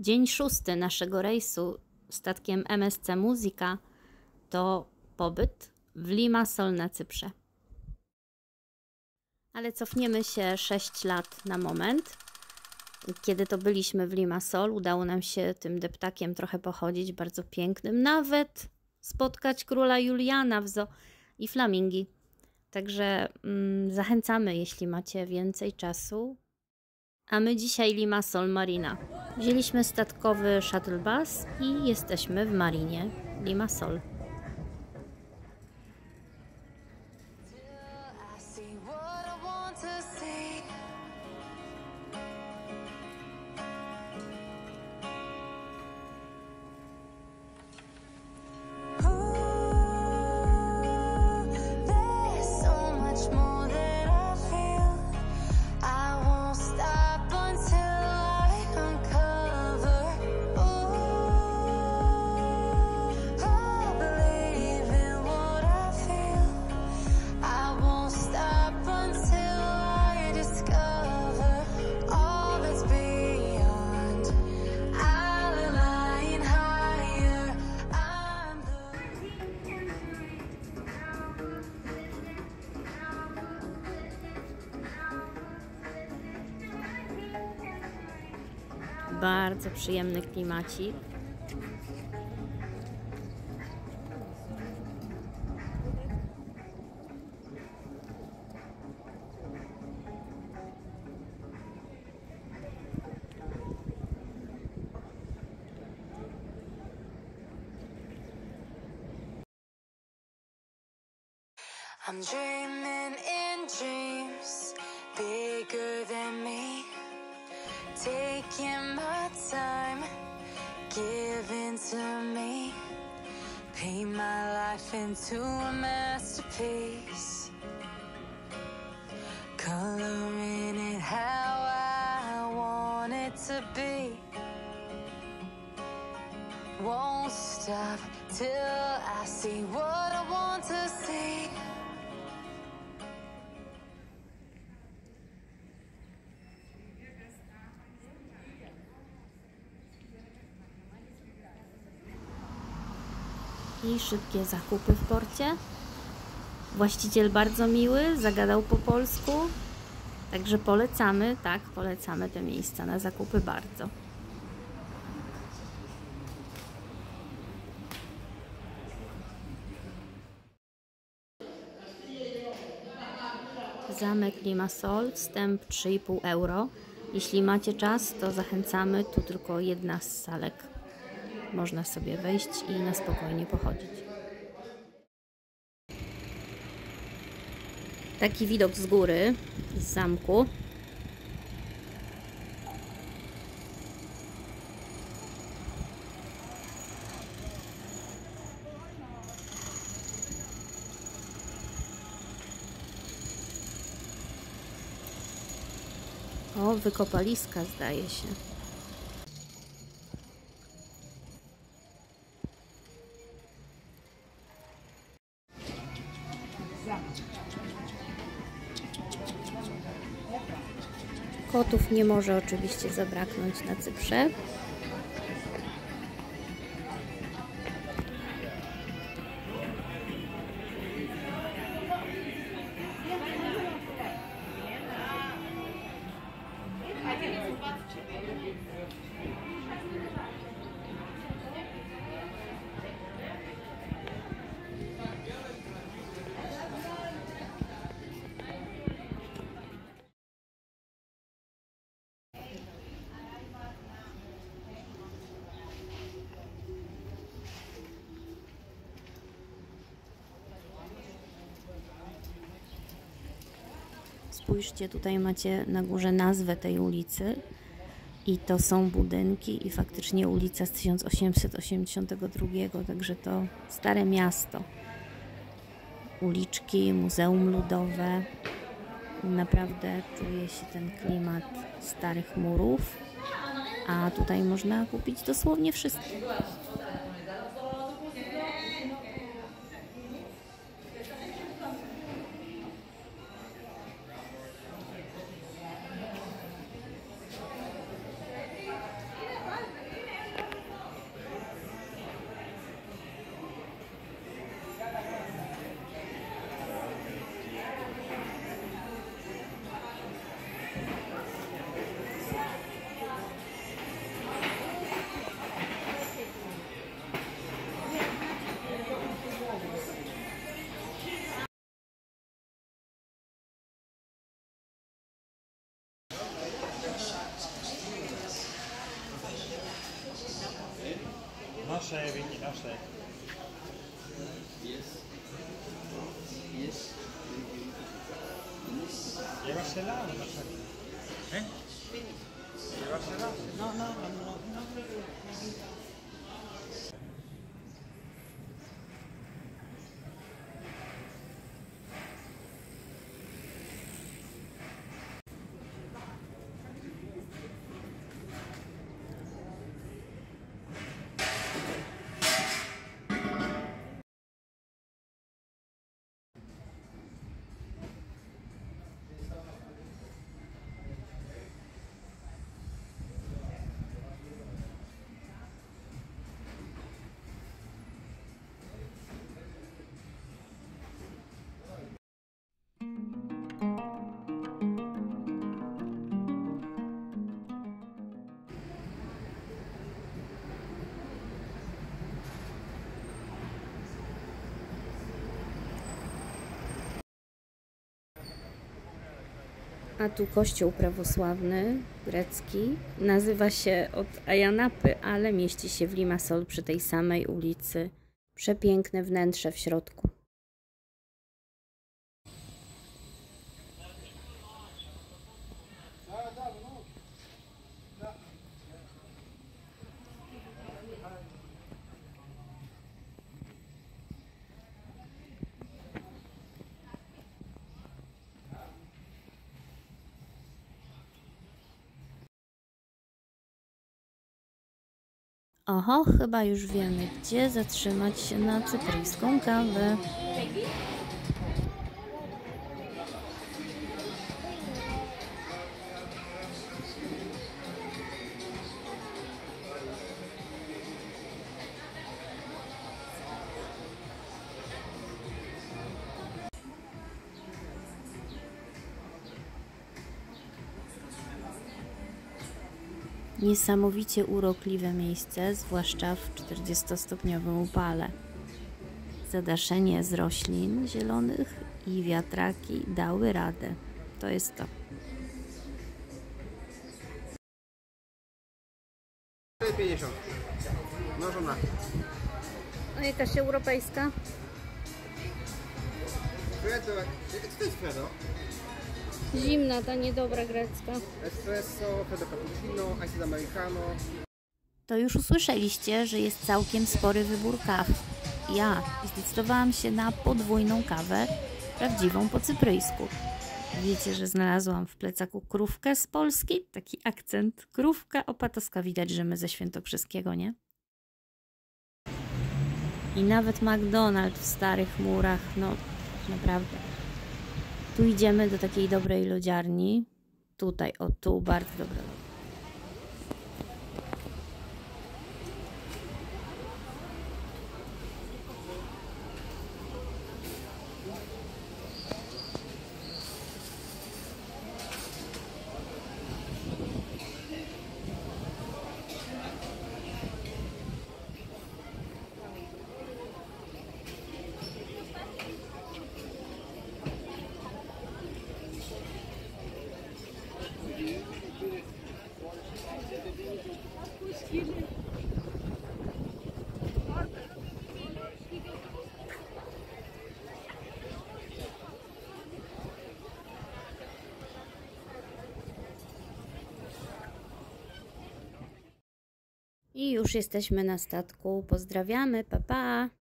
Dzień szósty naszego rejsu statkiem MSC Muzyka to pobyt w Limassol na Cyprze. Ale cofniemy się 6 lat na moment. Kiedy to byliśmy w Limassol, udało nam się tym deptakiem trochę pochodzić, bardzo pięknym. Nawet spotkać króla Juliana w zoo i flamingi. Także mm, zachęcamy, jeśli macie więcej czasu. A my dzisiaj Limassol Marina. Wzięliśmy statkowy shuttle bus i jesteśmy w marinie Limassol. Bardzo przyjemny klimacik. I'm dreaming in dreams bigger than me. Taking to me. Paint my life into a masterpiece. Coloring it how I want it to be. Won't stop till I see what I i szybkie zakupy w porcie. Właściciel bardzo miły, zagadał po polsku. Także polecamy, tak, polecamy te miejsca na zakupy bardzo. Zamek Limassol, wstęp 3,5 euro. Jeśli macie czas, to zachęcamy, tu tylko jedna z salek można sobie wejść i na spokojnie pochodzić. Taki widok z góry, z zamku. O, wykopaliska zdaje się. Nie może oczywiście zabraknąć na Cyprze. Spójrzcie, tutaj macie na górze nazwę tej ulicy i to są budynki i faktycznie ulica z 1882, także to stare miasto. Uliczki, Muzeum Ludowe. Naprawdę czuje się ten klimat starych murów, a tutaj można kupić dosłownie wszystko. No sé. A tu kościół prawosławny, grecki, nazywa się od Ajanapy, ale mieści się w Limassol przy tej samej ulicy. Przepiękne wnętrze w środku. Oho, chyba już wiemy, gdzie zatrzymać się na cypryjską kawę. Niesamowicie urokliwe miejsce, zwłaszcza w 40-stopniowym upale. Zadaszenie z roślin zielonych i wiatraki dały radę. To jest to. 50. Mnożona. No i też europejska. Fredo. Co to jest Fredo? Zimna, ta niedobra grecka. Espresso, Fredo cappuccino, ice americano. To już usłyszeliście, że jest całkiem spory wybór kaw. Ja zdecydowałam się na podwójną kawę, prawdziwą po cypryjsku. Wiecie, że znalazłam w plecaku krówkę z Polski? Taki akcent. Krówka opatowska. Widać, że my ze Świętokrzyskiego, nie? I nawet McDonald's w starych murach. No, naprawdę. Tu idziemy do takiej dobrej lodziarni. Tutaj, o tu, bardzo dobra. I już jesteśmy na statku. Pozdrawiamy, pa pa!